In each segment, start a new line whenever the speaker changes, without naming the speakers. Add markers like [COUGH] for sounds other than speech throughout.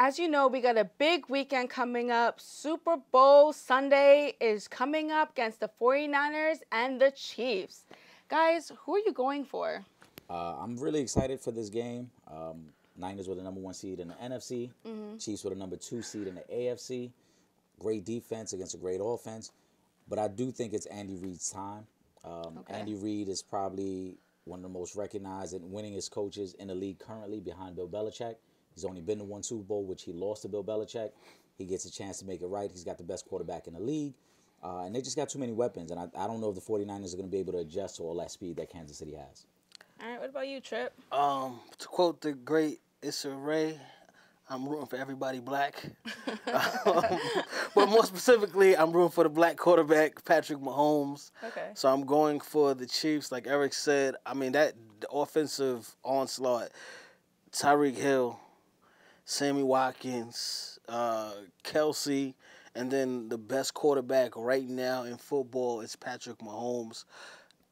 as you know, we got a big weekend coming up. Super Bowl Sunday is coming up against the 49ers and the Chiefs. Guys, who are you going for?
Uh, I'm really excited for this game. Um, Niners were the number one seed in the NFC. Mm-hmm. Chiefs were the number two seed in the AFC. Great defense against a great offense. But I do think it's Andy Reid's time. Um, okay. Andy Reid is probably one of the most recognized and winningest coaches in the league currently behind Bill Belichick. He's only been to one Super Bowl, which he lost to Bill Belichick. He gets a chance to make it right. He's got the best quarterback in the league. Uh, and they just got too many weapons. And I, I don't know if the 49ers are going to be able to adjust to all that speed that Kansas City has.
All right, what about you, Trip?
Um, to quote the great Issa Rae, I'm rooting for everybody black. [LAUGHS] um, but more specifically, I'm rooting for the black quarterback, Patrick Mahomes.
Okay.
So I'm going for the Chiefs. Like Eric said, I mean, that offensive onslaught, Tyreek Hill, Sammy Watkins, uh, Kelce, and then the best quarterback right now in football is Patrick Mahomes.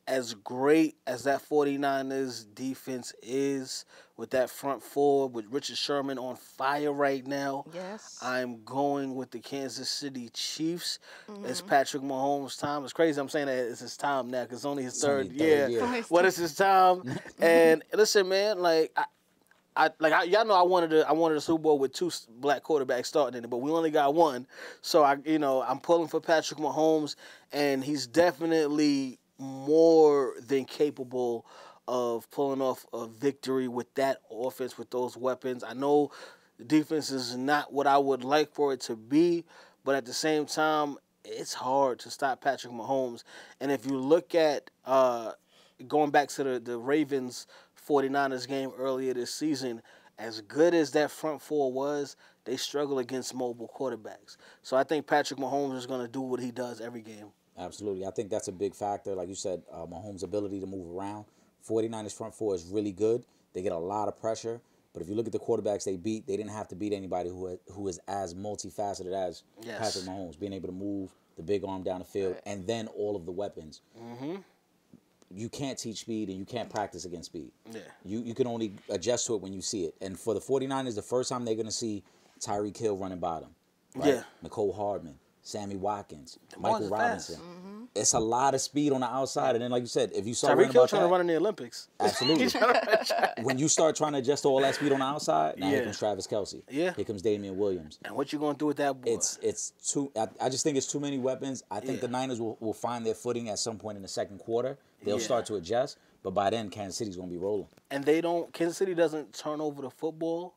As great as that 49ers defense is, with that front four, with Richard Sherman on fire right now,
yes,
I'm going with the Kansas City Chiefs. Mm-hmm. It's Patrick Mahomes' time. It's crazy. I'm saying that it's his time now because it's only his it's third, only third year. year. What is his time? [LAUGHS] and listen, man, like I, I like I, y'all know I wanted a, I wanted a Super Bowl with two black quarterbacks starting in it, but we only got one. So I you know I'm pulling for Patrick Mahomes, and he's definitely more than capable of pulling off a victory with that offense with those weapons. I know the defense is not what I would like for it to be, but at the same time, it's hard to stop Patrick Mahomes. And if you look at uh, going back to the, the Ravens 49ers game earlier this season, as good as that front four was, they struggle against mobile quarterbacks. So I think Patrick Mahomes is going to do what he does every game.
Absolutely. I think that's a big factor. Like you said, uh, Mahomes' ability to move around. 49ers front four is really good. They get a lot of pressure. But if you look at the quarterbacks they beat, they didn't have to beat anybody who who is as multifaceted as yes. Patrick Mahomes, being able to move the big arm down the field, right. and then all of the weapons.
Mm-hmm
you can't teach speed and you can't practice against speed.
Yeah.
You you can only adjust to it when you see it. And for the 49ers, the first time they're going to see Tyreek Hill running bottom. Right?
Yeah.
Mecole Hardman, Sammy Watkins, Michael Robinson. Mm-hmm. It's a lot of speed on the outside. And then, like you said, if you start
Tyreek Hill trying
that, [LAUGHS]
to run in the Olympics.
Absolutely. when you start trying to adjust to all that speed on the outside, now yeah. here comes Travis Kelce.
Yeah.
Here comes Damien Williams.
And what you going to do with that boy?
It's it's too. I, I just think it's too many weapons. I think yeah. the Niners will, will find their footing at some point in the second quarter. They'll yeah. start to adjust. But by then, Kansas City's going to be rolling.
And they don't. Kansas City doesn't turn over the football.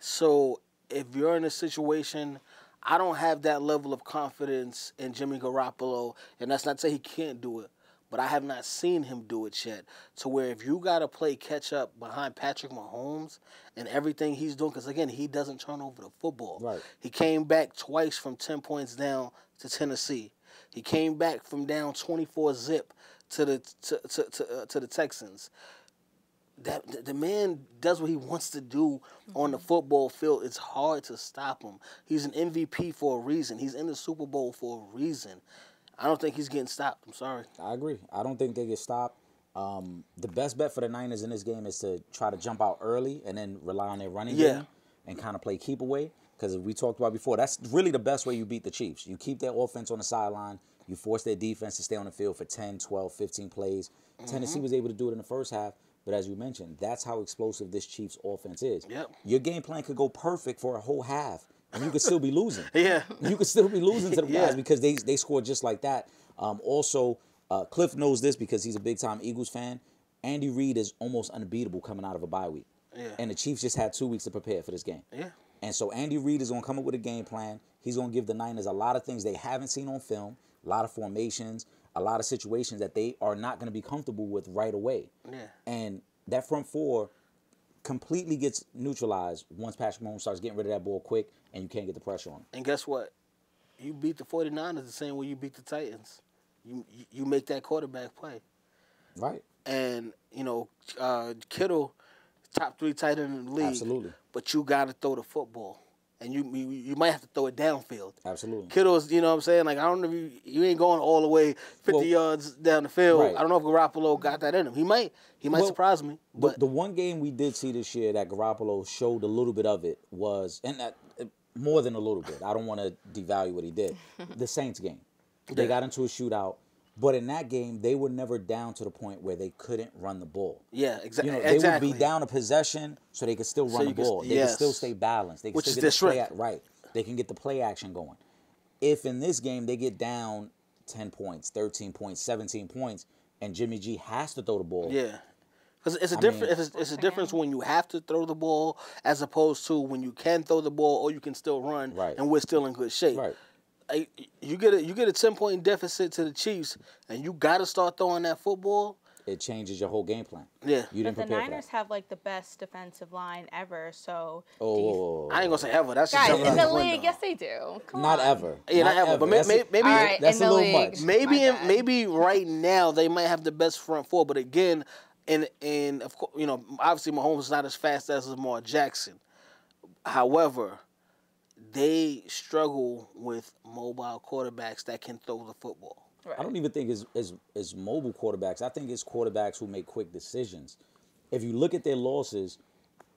So if you're in a situation, I don't have that level of confidence in Jimmy Garoppolo, and that's not to say he can't do it, but I have not seen him do it yet. To where if you got to play catch up behind Patrick Mahomes and everything he's doing, because again, he doesn't turn over the football.
Right.
He came back twice from 10 points down to Tennessee. He came back from down 24 zip to the to to to, uh, to the Texans. That the man does what he wants to do mm-hmm. on the football field. It's hard to stop him. He's an MVP for a reason. He's in the Super Bowl for a reason. I don't think he's getting stopped. I'm sorry.
I agree. I don't think they get stopped. Um, the best bet for the Niners in this game is to try to jump out early and then rely on their running
yeah.
game and kind of play keep away. Because we talked about before, that's really the best way you beat the Chiefs. You keep their offense on the sideline. You force their defense to stay on the field for 10, 12, 15 plays. Mm-hmm. Tennessee was able to do it in the first half. But as you mentioned, that's how explosive this Chiefs offense is.
Yep.
Your game plan could go perfect for a whole half, and you could still be losing. [LAUGHS]
yeah.
You could still be losing to the [LAUGHS] yeah. guys because they they scored just like that. Um, also, uh, Cliff knows this because he's a big time Eagles fan. Andy Reid is almost unbeatable coming out of a bye week.
Yeah.
And the Chiefs just had two weeks to prepare for this game.
Yeah.
And so Andy Reid is going to come up with a game plan. He's going to give the Niners a lot of things they haven't seen on film, a lot of formations, a lot of situations that they are not going to be comfortable with right away.
Yeah.
And that front four completely gets neutralized once Patrick Mahomes starts getting rid of that ball quick and you can't get the pressure on him.
And guess what? You beat the 49ers the same way you beat the Titans. You you make that quarterback play.
Right.
And, you know, uh, Kittle, top three tight end in the league.
Absolutely.
But you got to throw the football. And you, you you might have to throw it downfield.
Absolutely.
Kittle's, you know what I'm saying? Like I don't know if you, you ain't going all the way 50 well, yards down the field. Right. I don't know if Garoppolo got that in him. He might. He might well, surprise me. But
the, the, one game we did see this year that Garoppolo showed a little bit of it was, and that, more than a little bit. I don't want to devalue what he did. [LAUGHS] the Saints game. They yeah. got into a shootout. But in that game, they were never down to the point where they couldn't run the ball.
Yeah, exactly.
You know, they exactly. would be down a possession, so they could still run so the ball. Could, they yes. could still stay balanced. They could
Which
still
get
the
play
at, right. They can get the play action going. If in this game they get down ten points, thirteen points, seventeen points, and Jimmy G has to throw the ball.
Yeah. Because it's a different. It's, it's, a difference when you have to throw the ball as opposed to when you can throw the ball or you can still run
right.
and we're still in good shape.
Right
you get a you get a ten point deficit to the Chiefs, and you got to start throwing that football.
It changes your whole game plan.
Yeah,
you didn't
but
the
Niners have like the best defensive line ever. So
oh,
I ain't gonna say ever. That's
guys
just
in the league. Yes, they do. Come
not
on.
ever.
Yeah, not, not ever. ever. But maybe maybe
right,
that's a little
league.
much.
Maybe in, maybe right now they might have the best front four, but again, and and of course you know obviously Mahomes is not as fast as Lamar Jackson. However, they struggle with mobile quarterbacks that can throw the football.
Right. I don't even think it's, it's, it's mobile quarterbacks. I think it's quarterbacks who make quick decisions. If you look at their losses,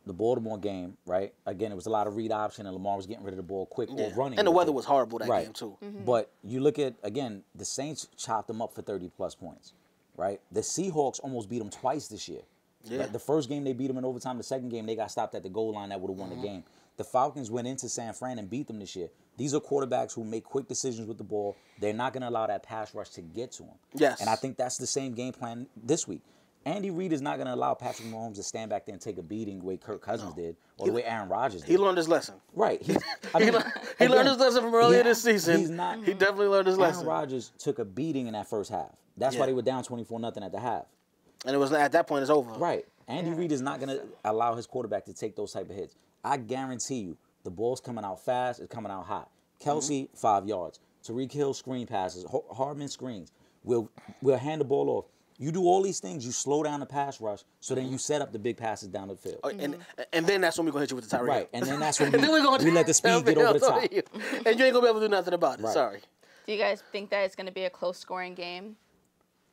the Baltimore game, right? Again, it was a lot of read option, and Lamar was getting rid of the ball quick yeah. or running.
And the weather
it.
was horrible that
right.
game too.
Mm-hmm. But you look at again, the Saints chopped them up for thirty plus points, right? The Seahawks almost beat them twice this year. Yeah. The first game they beat them in overtime. The second game they got stopped at the goal line that would have won mm-hmm. the game. The Falcons went into San Fran and beat them this year. These are quarterbacks who make quick decisions with the ball. They're not going to allow that pass rush to get to them.
Yes.
And I think that's the same game plan this week. Andy Reid is not going to allow Patrick Mahomes to stand back there and take a beating the way Kirk Cousins no. did or he, the way Aaron Rodgers did.
He learned his lesson.
Right.
He, [LAUGHS] I mean, he, learned, he again, learned his lesson from earlier this season. He's not, he definitely learned his
Aaron
lesson.
Aaron Rodgers took a beating in that first half. That's yeah. why they were down 24 nothing at the half.
And it was at that point it's over.
Right. Andy yeah. Reid is not going to allow his quarterback to take those type of hits. I guarantee you, the ball's coming out fast. It's coming out hot. Kelce, mm-hmm. five yards. Tyreek Hill, screen passes. Hardman screens. We'll, we'll hand the ball off. You do all these things. You slow down the pass rush, so then you set up the big passes down the field.
Oh, and and then that's when we're gonna hit you with the Tyreek.
Right, and then that's when [LAUGHS] we, we let the speed get over the top. [LAUGHS]
and you ain't gonna be able to do nothing about it. Right. Sorry.
Do you guys think that it's gonna be a close scoring game?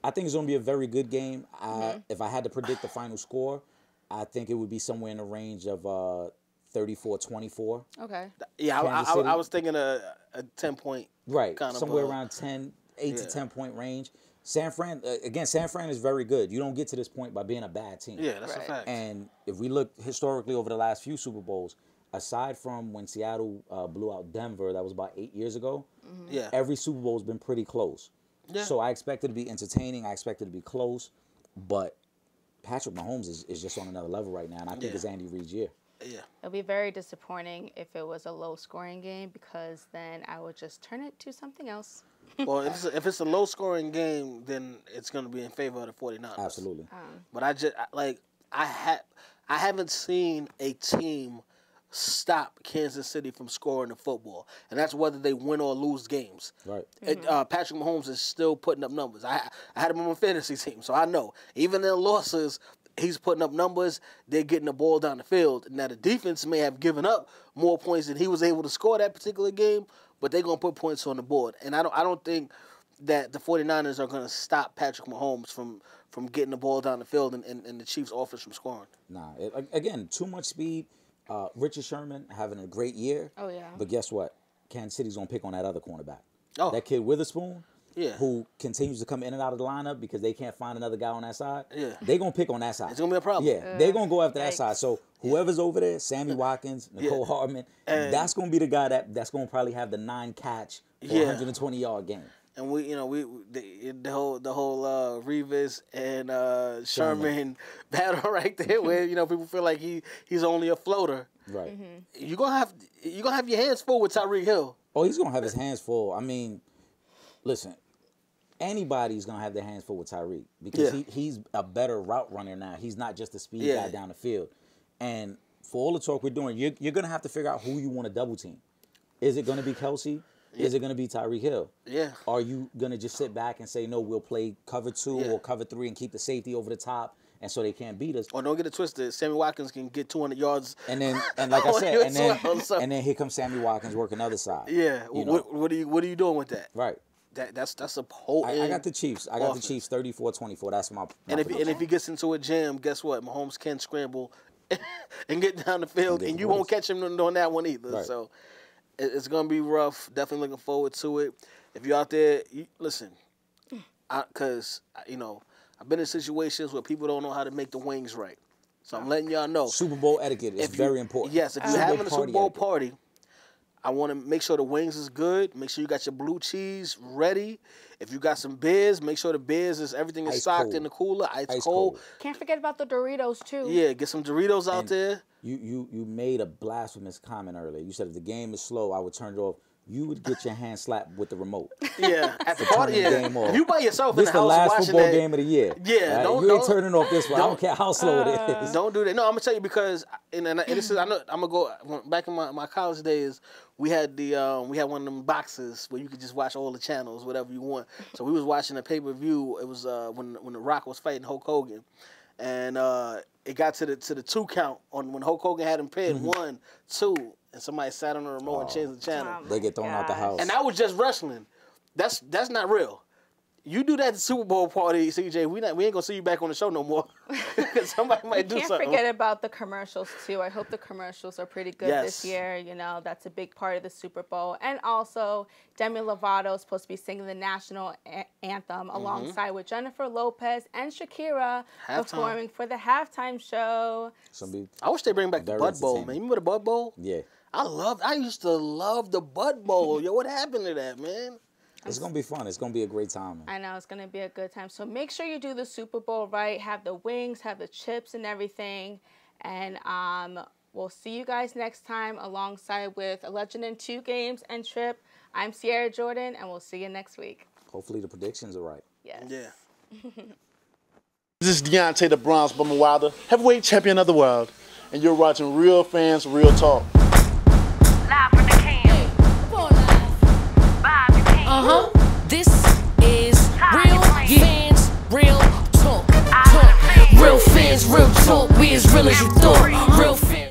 I think it's gonna be a very good game. mm-hmm. If I had to predict the final score, I think it would be somewhere in the range of uh, 34-24.
Okay.
Yeah, I, I, I, was thinking a, a 10 point.
Right, somewhere of, around 10, 8 yeah. to 10 point range. San Fran, uh, again, San Fran is very good. You don't get to this point by being a bad team.
Yeah, that's right. a fact.
And if we look historically over the last few Super Bowls, aside from when Seattle uh, blew out Denver, that was about eight years ago.
Mm-hmm. Yeah.
Every Super Bowl has been pretty close. Yeah. So I expect it to be entertaining. I expect it to be close, but Patrick Mahomes is, is just on another level right now, and I think yeah. it's Andy Reid's year.
Yeah.
It'll be very disappointing if it was a low scoring game because then I would just turn it to something else. [LAUGHS]
well, if it's, a, if it's a low scoring game, then it's going to be in favor of the 49ers.
Absolutely.
Um,
but I just, like, I, ha- I haven't seen a team stop Kansas City from scoring the football, and that's whether they win or lose games.
Right.
Mm-hmm. It, uh, Patrick Mahomes is still putting up numbers. I I had him on my fantasy team, so I know even in losses, he's putting up numbers. They're getting the ball down the field. Now the defense may have given up more points than he was able to score that particular game, but they're gonna put points on the board. And I don't I don't think that the 49ers are gonna stop Patrick Mahomes from from getting the ball down the field and, and, and the Chiefs offense from scoring.
Nah, it, again, too much speed. Uh, Richard Sherman having a great year.
Oh yeah.
But guess what? Kansas City's gonna pick on that other cornerback.
Oh.
That kid Witherspoon
yeah.
who continues to come in and out of the lineup because they can't find another guy on that side,
yeah.
they're gonna pick on that side.
It's gonna be a problem.
Yeah, uh, they're gonna go after that side. So whoever's over there, Sammy Watkins, Mecole yeah. Hardman, and that's gonna be the guy that that's gonna probably have the nine catch for yeah. 120 yard game.
And we, you know, we the, the whole the whole uh, Revis and uh, Sherman [LAUGHS] battle right there, where you know people feel like he he's only a floater.
Right. Mm-hmm.
You're gonna have you gonna have your hands full with Tyreek Hill.
Oh, he's gonna have his hands full. I mean, listen, anybody's gonna have their hands full with Tyreek because yeah. he, he's a better route runner now. He's not just a speed yeah. guy down the field. And for all the talk we're doing, you're, you're gonna have to figure out who you want to double team. Is it gonna be Kelce? Yeah. Is it gonna be Tyreek Hill?
Yeah.
Are you gonna just sit back and say no? We'll play cover two or cover three and keep the safety over the top and so they can't beat us.
Or don't get it twisted. Sammy Watkins can get 200 yards.
And then, [LAUGHS] and like I said, and then, and then here comes Sammy Watkins working other side.
Yeah. What, what, are you What are you doing with that?
Right.
That, that's that's a potent.
I, I got the Chiefs. I got offense. the Chiefs 34-24. That's my. my
and if and if he gets into a jam, guess what? Mahomes can scramble [LAUGHS] and get down the field, and, and you won't catch him on that one either. Right. So it's gonna be rough. Definitely looking forward to it. If you're out there, you, listen, [SIGHS] because you know I've been in situations where people don't know how to make the wings right. So I'm letting y'all know.
Super Bowl etiquette is you, very important.
Yes, if you're uh-huh. having a Super Bowl etiquette. party, I want to make sure the wings is good. Make sure you got your blue cheese ready. If you got some beers, make sure the beers is everything is ice stocked cold. in the cooler, ice, ice cold. cold.
Can't forget about the Doritos too.
Yeah, get some Doritos out there.
You you you made a blasphemous comment earlier. You said if the game is slow, I would turn it off you would get your hand slapped with the remote.
Yeah, at the party. Yeah. Game off. You by yourself
this
in the,
the last football
that.
game of the year.
Yeah,
right?
don't,
you
don't,
ain't turning off this one. I don't care how slow uh, it is.
Don't do that. No, I'm gonna tell you because, and, and, and this is I know I'm gonna go back in my, my college days. We had the um, we had one of them boxes where you could just watch all the channels, whatever you want. So we was watching a pay per view. It was uh, when when the Rock was fighting Hulk Hogan, and uh, it got to the to the two count on when Hulk Hogan had him pinned mm-hmm. one, two, and somebody sat on the remote oh, and changed the oh, channel.
Oh they get thrown gosh. out the house.
And that was just wrestling. That's that's not real. You do that at the Super Bowl party, CJ. We not we ain't gonna see you back on the show no more. [LAUGHS] [LAUGHS] Somebody might do
can't
something.
forget about the commercials too. I hope the commercials are pretty good yes. this year. You know, that's a big part of the Super Bowl. And also, Demi Lovato is supposed to be singing the national a- anthem mm-hmm. alongside with Jennifer Lopez and Shakira halftime. performing for the halftime show.
Somebody
I wish they bring back the Bud Bowl, man. You remember the Bud Bowl?
Yeah.
I love. I used to love the Bud Bowl. [LAUGHS] Yo, what happened to that, man?
It's gonna be fun. It's gonna be a great time.
I know it's gonna be a good time. So make sure you do the Super Bowl right. Have the wings, have the chips, and everything. And um, we'll see you guys next time alongside with a Legend in Two Games and Trip. I'm Sierra Jordan, and we'll see you next week.
Hopefully the predictions are right.
Yes.
Yeah. [LAUGHS]
this is Deontay the Bronze Bomber Wilder, heavyweight champion of the world, and you're watching Real Fans Real Talk.
Uh huh. This is real fans, real talk. Talk. Real fans, real talk. We as real as you thought. Real